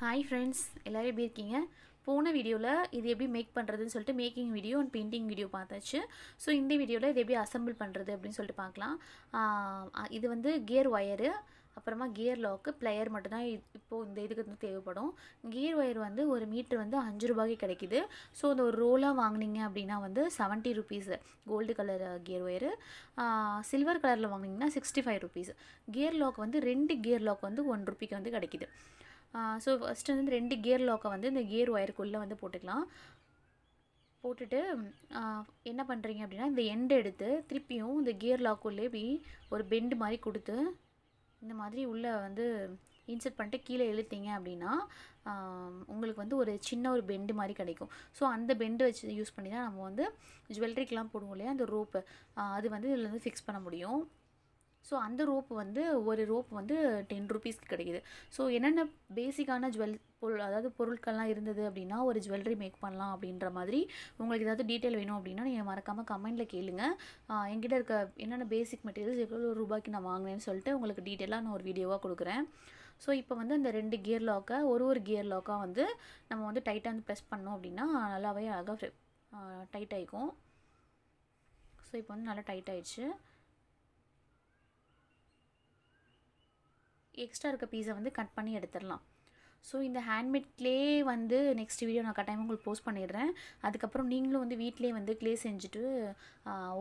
Hi friends எல்லோரும் எப்படி இருக்கீங்க? போன வீடியோவில் இது எப்படி மேக் பண்ணுறதுன்னு சொல்லிட்டு making video and painting video பார்த்தாச்சு. ஸோ இந்த வீடியோவில் இது எப்படி அசம்பிள் பண்ணுறது அப்படின்னு சொல்லிட்டு பார்க்கலாம். இது வந்து கியர் ஒயரு அப்புறமா கியர் லாக்கு பிளேயர் மட்டும்தான் இப்போது இந்த இதுக்கு வந்து தேவைப்படும். கியர் ஒயர் வந்து ஒரு மீட்ரு வந்து அஞ்சு ரூபாய்க்கு கிடைக்குது. ஸோ அந்த ஒரு ரோலாக வாங்குனீங்க அப்படின்னா வந்து seventy rupees gold colour gear wire silver கலரில் வாங்குனீங்கன்னா sixty five rupees gear lock வந்து ரெண்டு கியர் லாக் வந்து ஒன் ருபிக்கு வந்து கிடைக்குது. ஸோ ஃபஸ்ட்டு வந்து ரெண்டு கியர் லாக்கை வந்து இந்த கியர் ஒயருக்குள்ளே வந்து போட்டுக்கலாம். போட்டுட்டு என்ன பண்ணுறீங்க அப்படின்னா இந்த எண்டை எடுத்து திருப்பியும் இந்த கியர் லாக்குள்ளே இப்படி ஒரு பெண்டு மாதிரி கொடுத்து இந்த மாதிரி உள்ளே வந்து இன்சர்ட் பண்ணிட்டு கீழே இழுத்தீங்க அப்படின்னா உங்களுக்கு வந்து ஒரு சின்ன ஒரு பெண்டு மாதிரி கிடைக்கும். ஸோ அந்த பெண்டு வச்சு யூஸ் பண்ணி தான் நம்ம வந்து ஜுவல்லரிக்கெலாம் போடுவோம் இல்லையா? அந்த ரோப்பு அது வந்து இதில் வந்து ஃபிக்ஸ் பண்ண முடியும். ஸோ அந்த ரோப் வந்து ஒரு ரோப் வந்து டென் ருபீஸ்க்கு கிடைக்குது. ஸோ என்னென்ன பேசிக்கான ஜுவல் பொருள் அதாவது பொருட்கள்லாம் இருந்தது அப்படின்னா ஒரு ஜுவல்லரி மேக் பண்ணலாம் அப்படின்ற மாதிரி உங்களுக்கு ஏதாவது டீட்டெயில் வேணும் அப்படின்னா நீங்கள் மறக்காமல் கமெண்ட்டில் கேளுங்க. எங்கிட்ட என்கிட்ட இருக்க என்னென்ன பேசிக் மெட்டீரியல்ஸ் எவ்வளோ ரூபாய்க்கு நான் வாங்கினேன்னு சொல்லிட்டு உங்களுக்கு டீட்டெயிலாக நான் ஒரு வீடியோவாக கொடுக்குறேன். ஸோ இப்போ வந்து அந்த ரெண்டு கியர் லாக்கை ஒரு ஒரு கியர் லாக்காக வந்து நம்ம வந்து டைட்டாக வந்து ப்ரெஸ் பண்ணோம் அப்படின்னா நல்லாவே அழகாக டைட் ஆகிக்கும் ஸோ இப்போ வந்து நல்லா டைட் ஆகிடுச்சு எக்ஸ்ட்ரா இருக்க பீஸை வந்து கட் பண்ணி எடுத்துடலாம். ஸோ இந்த ஹேண்ட்மேட் க்ளே வந்து நெக்ஸ்ட் வீடியோ நான் கட்டாயம் உங்களுக்கு போஸ்ட் பண்ணிடுறேன். அதுக்கப்புறம் நீங்களும் வந்து வீட்டிலே வந்து க்ளே செஞ்சுட்டு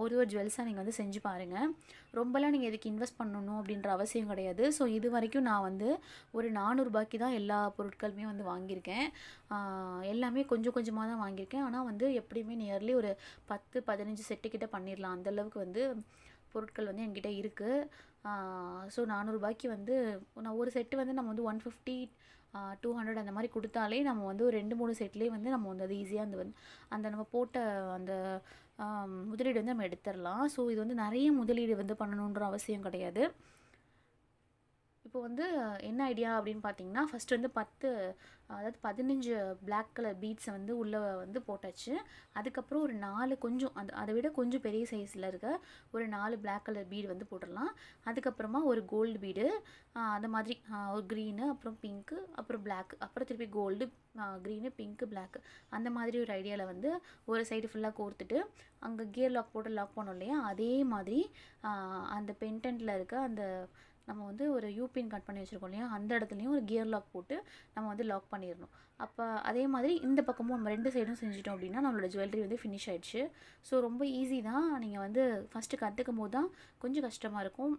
ஒரு ஒரு ஜுவல்ஸாக நீங்கள் வந்து செஞ்சு பாருங்கள் ரொம்பலாம் நீங்கள் இதுக்கு இன்வெஸ்ட் பண்ணணும் அப்படின்ற அவசியம் கிடையாது. ஸோ இது வரைக்கும் நான் வந்து ஒரு நானூறுபாய்க்கு தான் எல்லா பொருட்களுமே வந்து வாங்கியிருக்கேன். எல்லாமே கொஞ்சம் கொஞ்சமாக தான் வாங்கியிருக்கேன். ஆனால் வந்து எப்படியுமே நியர்லி ஒரு பத்து பதினஞ்சு செட்டு கிட்ட பண்ணிடலாம். அந்தளவுக்கு வந்து பொருட்கள் வந்து என்கிட்ட இருக்குது ஸோ நானூறுபாய்க்கு வந்து நான் ஒரு செட்டு வந்து நம்ம வந்து ஒன் ஃபிஃப்டி டூ ஹண்ட்ரட் அந்த மாதிரி கொடுத்தாலே நம்ம வந்து ஒரு ரெண்டு மூணு செட்லேயே வந்து நம்ம வந்து அது ஈஸியாக அந்த வந்து அந்த நம்ம போட்ட அந்த முதலீடு வந்து நம்ம எடுத்துடலாம். ஸோ இது வந்து நிறைய முதலீடு வந்து பண்ணணுன்ற அவசியம் கிடையாது. இப்போ வந்து என்ன ஐடியா அப்படின்னு பார்த்தீங்கன்னா ஃபஸ்ட்டு வந்து பத்து அதாவது பதினஞ்சு பிளாக் கலர் பீட்ஸை வந்து உள்ளே வந்து போட்டாச்சு. அதுக்கப்புறம் ஒரு நாலு கொஞ்சம் அந்த அதை விட கொஞ்சம் பெரிய சைஸில் இருக்க ஒரு நாலு பிளாக் கலர் பீடு வந்து போட்டுடலாம். அதுக்கப்புறமா ஒரு கோல்டு பீடு அந்த மாதிரி ஒரு க்ரீனு அப்புறம் பிங்க்கு அப்புறம் பிளாக் அப்புறம் திருப்பி கோல்டு க்ரீனு பிங்க்கு Black அந்த மாதிரி ஒரு ஐடியாவில் வந்து ஒரு சைடு ஃபுல்லாக கோர்த்துட்டு அங்கே கியர் லாக் போட்டு லாக் பண்ணோம் இல்லையா? அதே மாதிரி அந்த பென்டென்ட்டில் இருக்க அந்த நம்ம வந்து ஒரு யூபின் கட் பண்ணி வச்சுருக்கோம் இல்லையா? அந்த இடத்துலையும் ஒரு கியர் லாக் போட்டு நம்ம வந்து லாக் பண்ணிடணும். அப்போ அதே மாதிரி இந்த பக்கமும் நம்ம ரெண்டு சைடும் செஞ்சிட்டோம் அப்படின்னா நம்மளோட ஜுவல்லரி வந்து ஃபினிஷ் ஆகிடுச்சு ஸோ ரொம்ப ஈஸி தான். நீங்கள் வந்து ஃபஸ்ட்டு கற்றுக்கும் போது தான் கொஞ்சம் கஷ்டமாக இருக்கும்.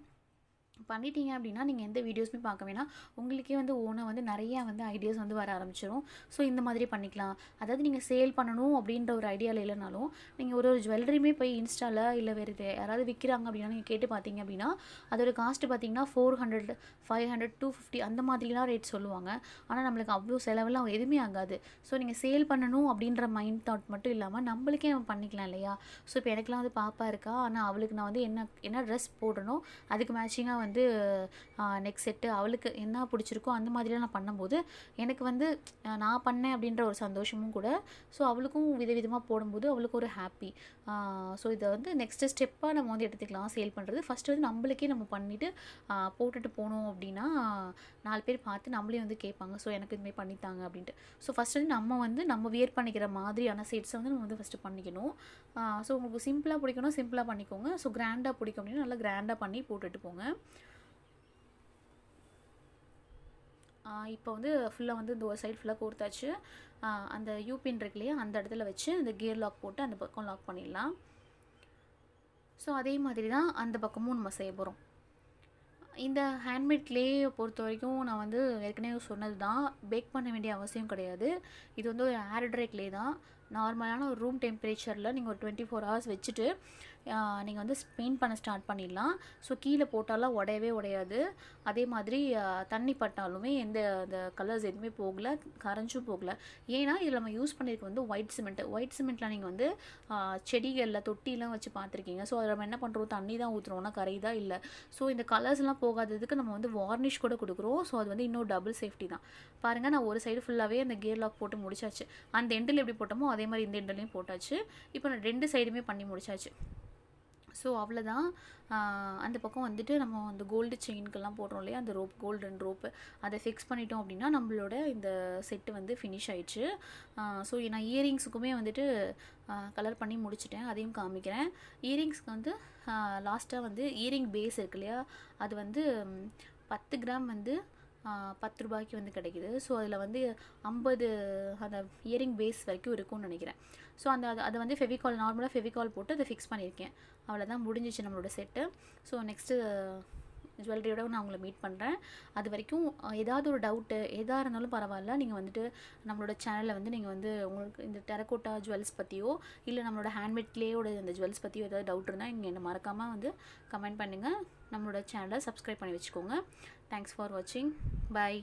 பண்ணிட்டீங்க அப்படின்னா நீங்கள் எந்த வீடியோஸுமே பார்க்க வேணாம். உங்களுக்கே வந்து ஓனாக வந்து நிறையா வந்து ஐடியாஸ் வந்து வர ஆரம்பிச்சிடும் ஸோ இந்த மாதிரி பண்ணிக்கலாம். அதாவது நீங்கள் சேல் பண்ணணும் அப்படின்ற ஒரு ஐடியாவில் இல்லைனாலும் நீங்கள் ஒரு ஒரு ஜுவல்லரியுமே போய் இன்ஸ்டாவில் இல்லை வேறு இது யாராவது விற்கிறாங்க அப்படின்னா நீங்கள் கேட்டு பார்த்தீங்க அப்படின்னா அதோட காஸ்ட்டு பார்த்தீங்கன்னா four hundred five hundred two fifty அந்த மாதிரிலாம் ரேட் சொல்லுவாங்க. ஆனால் நம்மளுக்கு அவ்வளோ செலவெல்லாம் எதுவுமே ஆகாது. ஸோ நீங்கள் சேல் பண்ணணும் அப்படின்ற மைண்ட் தாட் மட்டும் இல்லாமல் நம்மளுக்கே நம்ம பண்ணிக்கலாம் இல்லையா? ஸோ இப்போ எனக்குலாம் வந்து பாப்பா இருக்கா? ஆனால் அவளுக்கு நான் வந்து என்ன என்ன ட்ரெஸ் போடணும்? அதுக்கு மேட்சிங்காக வந்து நெக் செட்டு அவளுக்கு என்ன பிடிச்சிருக்கோ அந்த மாதிரிலாம் நான் பண்ணும்போது எனக்கு வந்து நான் பண்ணேன் அப்படின்ற ஒரு சந்தோஷமும் கூட ஸோ அவளுக்கும் விதவிதமாக போடும்போது அவளுக்கு ஒரு ஹாப்பி ஸோ இதை வந்து நெக்ஸ்ட்டு ஸ்டெப்பாக நம்ம வந்து எடுத்துக்கலாம் சேல் பண்ணுறது ஃபஸ்ட்டு வந்து நம்மளுக்கே நம்ம பண்ணிவிட்டு போட்டுட்டு போனோம் அப்படின்னா நாலு பேர் பார்த்து நம்மளே வந்து கேட்பாங்க ஸோ எனக்கு இதுமாதிரி பண்ணித்தாங்க அப்படின்ட்டு. ஸோ ஃபஸ்ட்டு வந்து நம்ம வந்து நம்ம வியர் பண்ணிக்கிற மாதிரியான செட்ஸை வந்து நம்ம வந்து ஃபஸ்ட்டு பண்ணிக்கணும். ஸோ உங்களுக்கு சிம்பிளாக பிடிக்கணும் சிம்பிளாக பண்ணிக்கோங்க. ஸோ கிராண்டாக பிடிக்கும் அப்படின்னா நல்லா கிராண்டாக பண்ணி போட்டுட்டு போங்க. இப்போ வந்து ஃபுல்லாக வந்து இந்த ஒரு சைடு ஃபுல்லாக கோர்த்தாச்சு அந்த யூபின் இருக்கு இல்லையா அந்த இடத்துல வச்சு அந்த கியர் லாக் போட்டு அந்த பக்கம் லாக் பண்ணிடலாம். ஸோ அதே மாதிரி தான் அந்த பக்கமும் நம்ம செய்ய போகிறோம் இந்த ஹேண்ட்மேட் கிளேயை பொறுத்த வரைக்கும் நான் வந்து ஏற்கனவே சொன்னது தான் பேக் பண்ண வேண்டிய அவசியம் கிடையாது. இது வந்து ஒரு ஏர் ட்ரை க்ளே தான். நார்மலான ஒரு ரூம் டெம்பரேச்சரில் நீங்கள் ஒரு டுவெண்ட்டி ஃபோர் ஹவர்ஸ் வச்சுட்டு நீங்கள் வந்து பெயிண்ட் பண்ண ஸ்டார்ட் பண்ணிடலாம். ஸோ கீழே போட்டாலாம் உடையவே உடையாது. அதே மாதிரி தண்ணி பட்டாலுமே எந்த அந்த கலர்ஸ் எதுவுமே போகலை கரைஞ்சும் போகலை. ஏன்னா இதில் நம்ம யூஸ் பண்ணியிருக்க வந்து ஒயிட் சிமெண்ட் ஒயிட் சிமெண்ட்டில் நீங்கள் வந்து செடிகளில் தொட்டிலாம் வச்சு பார்த்துருக்கீங்க. ஸோ அதில் நம்ம என்ன பண்ணுறோம் தண்ணி தான் ஊற்றுறோம்னா கரைதா இல்லை. ஸோ இந்த கலர்ஸ்லாம் போகாததுக்கு நம்ம வந்து வார்னிஷ் கூட கொடுக்குறோம். ஸோ அது வந்து இன்னும் டபுள் சேஃப்டி தான். பாருங்கள் நான் ஒரு சைடு ஃபுல்லாகவே அந்த கியர் லாக் போட்டு முடிச்சாச்சு. அந்த எண்டில் எப்படி போட்டோமோ அதே மாதிரி இந்த எண்ட்லையும் போட்டாச்சு. இப்போ நான் ரெண்டு சைடுமே பண்ணி முடிச்சாச்சு. ஸோ அவ்வளோதான் அந்த பக்கம் வந்துட்டு நம்ம அந்த கோல்டு செயின்க்கெல்லாம் போடுறோம் இல்லையா? அந்த ரோப் கோல்டன் ரோப்பு அதை ஃபிக்ஸ் பண்ணிட்டோம் அப்படின்னா நம்மளோட இந்த செட்டு வந்து ஃபினிஷ் ஆயிடுச்சு. ஸோ நான் இயரிங்ஸுக்குமே வந்துட்டு கலர் பண்ணி முடிச்சிட்டேன். அதையும் காமிக்கிறேன். இயரிங்ஸ்க்கு வந்து லாஸ்ட்டாக வந்து இயரிங் பேஸ் இருக்கு இல்லையா? அது வந்து பத்து கிராம் வந்து பத்து ரூபாய்க்கு வந்து கிடைக்குது. ஸோ அதில் வந்து ஐம்பது அந்த இயரிங் பேஸ் வரைக்கும் இருக்கும்னு நினைக்கிறேன். ஸோ அந்த அது அதை வந்து ஃபெவிகால் நார்மலாக ஃபெவிகால் போட்டு அதை ஃபிக்ஸ் பண்ணியிருக்கேன். அவ்வளோதான் முடிஞ்சிச்சு நம்மளோட செட்டு ஸோ நெக்ஸ்ட்டு ஜுவல்லரியோட நான் உங்களை மீட் பண்ணுறேன் அது வரைக்கும் ஏதாவது ஒரு டவுட்டு எதாக இருந்தாலும் பரவாயில்ல. நீங்கள் வந்துட்டு நம்மளோட சேனலில் வந்து நீங்கள் வந்து உங்களுக்கு இந்த டெரக்கோட்டா ஜுவல்ஸ் பற்றியோ இல்லை நம்மளோட ஹேண்ட்மேட் கிளேயோட இந்த ஜுவல்ஸ் பற்றியோ ஏதாவது டவுட் இருந்தால் நீங்கள் என்ன மறக்காமல் வந்து கமெண்ட் பண்ணுங்கள் நம்மளோட சேனலை சப்ஸ்கிரைப் பண்ணி வச்சுக்கோங்க. தேங்க்ஸ் ஃபார் வாட்சிங் பாய்